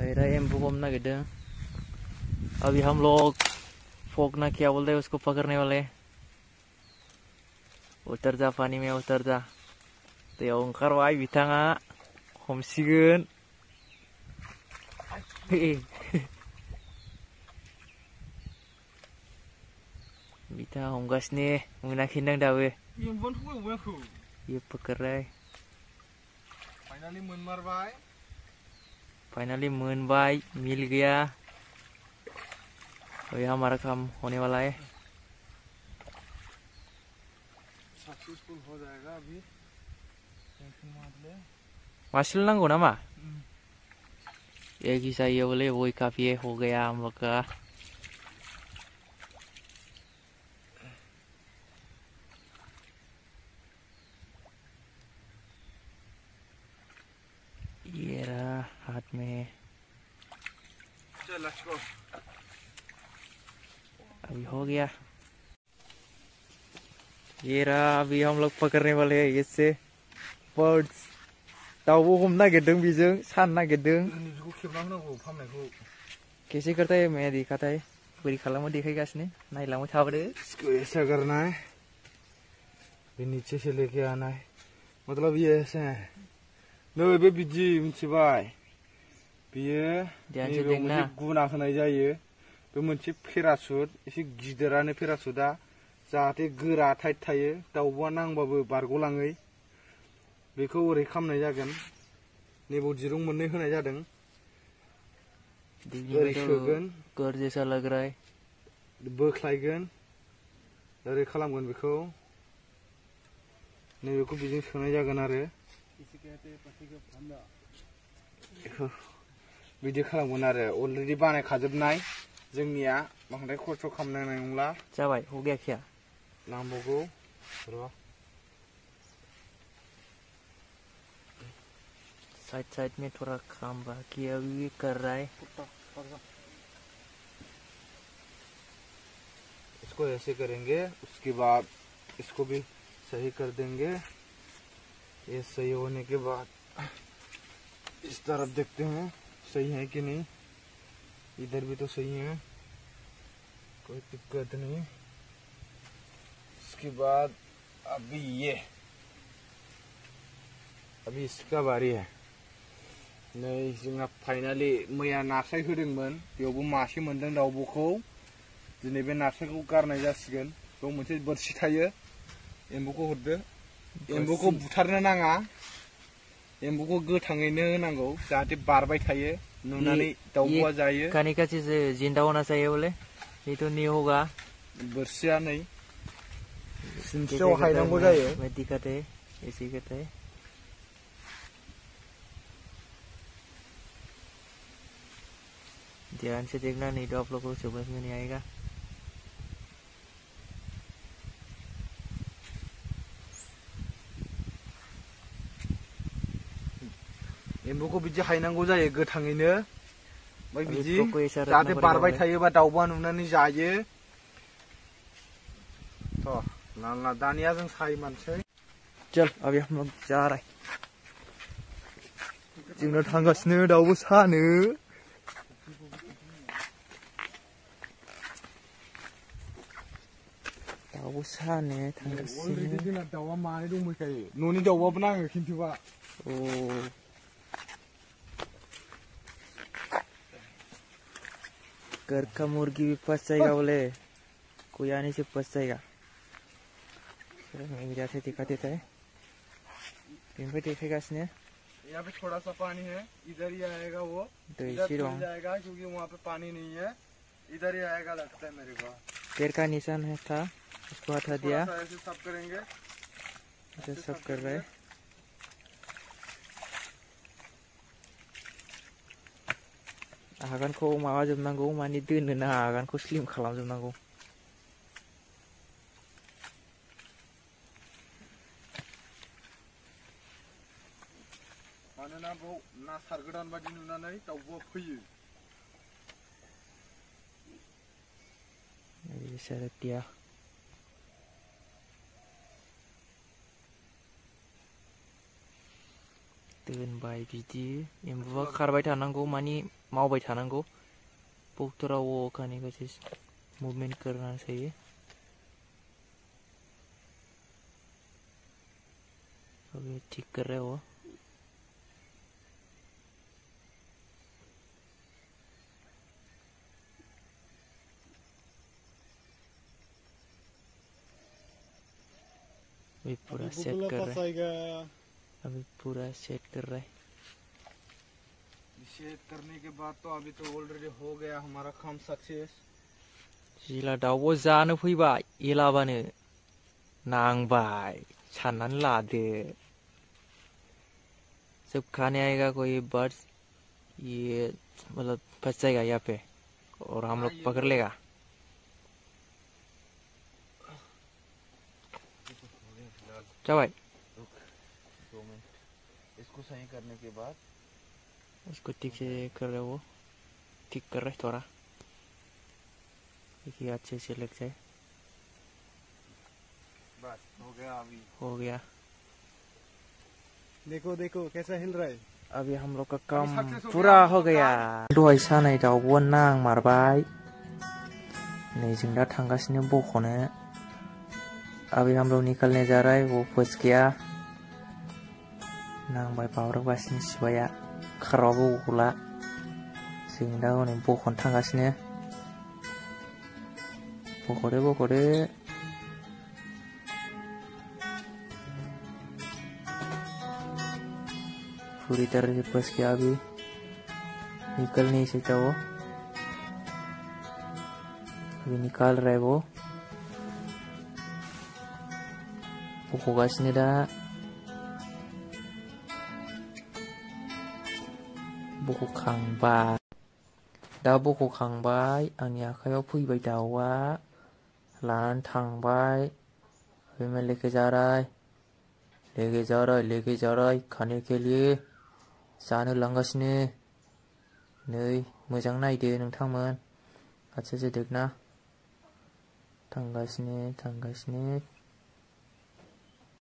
मेरा एम्बू घूमना गिरदे अभी हम लोग फोकना क्या बोलते हैं उसको पकड़ने वाले उतर जा पानी में उतर जा दैयाव ओंखारबाय बिथाङा हमसिगोन बिथाङा हमगासिनो मोनाखैदां दाबो एम्बुआनो थगायबाय आंखौ ये पकड़बाय फाइनालि मोनमारबाय फाइनली मोनबाय मिल गया तो यह हमारा काम होने वाला है सक्सेसफुल हो जाएगा अभी। नांगौ नामा एक ही चाहिए बोले वही काफ़ी है हो गया हम लोग का ये रहा हाथ में चल लेट्स गो अभी हो गया। ये रहा अभी हम लोग पकड़ने वाले हैं इससे। बर्ड्स दाउबो हमनो नागिरदों बेजों सान नागिरदों। कैसे करता है मैं दिखाता है। बोरै खालामो देखायगासिनो नायलांबाय थाबोदो इसको ऐसा करना है। फिर नीचे से लेके आना है। मतलब ये ऐसे है। नै बे बिदि मिथिबाय बेयो नैबेयाव मोनसे गुना होनाय जायो। बे मोनसे पेरासुट एसे गिदिरानो पेरासुटआ जाहाथे गोरा टाइट थायो। दाउब'आ नांबाबो बारग'लाङै। बेखौ ओरै खालामनाय जागोन। नैबाव दिरुं मोननै होनाय जादों। ओरै तो सोगोन। कर जैसा लग रहा है बोख्लायगोन। ओरै खालामगोन बेखौ। नैबेखौ बेजों सोनाय जागोन आरो। बेखौ बिदि खालामगोन आरो। अलरेडि बानायखाजोबनाय। जोंनिया बांद्राय खस्थ' खालामनांनाय नंला। जाबाय। हो गया क्या नांबावगौ। र' साइड साइड में थोड़ा काम बाकी अभी भी कर रहा है इसको ऐसे करेंगे। उसके बाद इसको भी सही कर देंगे। ये सही होने के बाद इस तरफ़ देखते हैं। सही है कि नहीं? इधर भी तो सही है। कोई दिक्कत नहीं। इसके बाद अभी ये। अभी इसका बारी है। नै जोंहा फाइनालि मैया नास्राय होदोंमोन बेयावबो मासे मोनदों दाउब'खौ दिनै बे नास्रायखौ गारनाय जासिगोन बेयाव मोनसे बोरसि थायो एम्बुखौ हरदो एम्बुखौ बुथारनो नाङा एम्बुखौ गोथाङैनो होनांगौ जाहाथे बारबाय थायो नुनानै दाउब'आ जायो। खाने का चीज़ ज़िंदा होना चाहिए बोले? तो होगा बोरसिया नै है हायनांगौ जायो। ऐसे ही करता है ध्यान से देखना नहीं तो आप लोगों को समझ में नहीं आएगा एम्बुखौ बिदि हायनांगौ जायो गोथाङैनो। ओमफ्राय अभी बिदि इसको कोई इशारा जाहाथे करना बारबाय पड़ेगा थायोबा दाउब'आ नुनानै जायो। थ' ना दानिया जों सायमानसै चल अभी हम लोग जा रहे हैं जोंना थांगासिनो दाउबो सानो। दाउबो सानो थांगासिनो। अलरेडि जोंना दाउआ मानै दंफैखायो न'नि दाउआबो नाङो खिन्थुबा। ओ घर का मुर्गी भी फंस जाएगा बोले। कोई आने से फंस जाएगा मैं दिखा देता है। इनपे देखेगासिनो यहाँ पे थोड़ा सा पानी है। इधर ही आएगा वो। तो इधर जाएगा क्योंकि वहाँ पे पानी नहीं है। इधर ही आएगा लगता है मेरे को। पैर का निशान है था। उसको हटा दिया। सब करेंगे। सब कर रहे है। आगानखौ माबाजोबनांगौ माने दोननो नाङा आगानखौ स्लिम खालामजोबनांगौ मानोना बाव ना सारगोदान बादि नुनानै दाउब'आ फैयो bisa dia दोनबाय बिदि एम्बुआ खारबाय थानांगौ मानि मावबाय थानांगौ। पोखतरा वो खाने का चीज़ मूवमेंट करना चाहिए अभी ठीक कर रहे हो पूरा सेट कर रहे हैं अभी पूरा सेट कर रहा है। इसे करने के बाद तो अभी तो ऑलरेडी हो गया हमारा काम सक्सेस जिला दाउब' जानो फैबाय एलाबानो नांबाय साननानै लादो। सबखाने आएगा कोई बर्ड ये मतलब फंस जाएगा यहाँ पे और हम लोग पकड़ लेगा। जाबाय दो इसको सही करने के बाद। उसको ठीक से कर रहे वो। ठीक कर रहे थोड़ा। देखिए अच्छे से लग जाए। बस हो गया अभी। हो गया। देखो देखो कैसा हिल रहा है। अभी हम लोग का काम success हो पूरा गया, हो हम लोग गया दहाय सानाय दाउब'आ नांमारबाय नै जों दा थांगासिनो बख'नो अभी हम लोग निकलने जा रहा है वो फंस गया। नांबाय बाब्राबगासिनो सिबाया खाराबो गला जों दा हनै बख'नो थांगासिनो बख'दो बख'दो पूरी तरह से फंस गया अभी निकल नहीं सकता वो अभी निकाल रहा है वो बख'गासिनो दा बख'खांबाय दा बख'खांबाय आंनि आखायाव फैबाय दाउआ लानानै थांबाय अभी मैं लेके जा रहा है लेके जा रहा है लेके जा रहा है खाने के लिए जानो लांगासिनो नै मोजां नायदो नोंथांमोन खाथियाव जोदोगना थांगासिनो थांगासिनो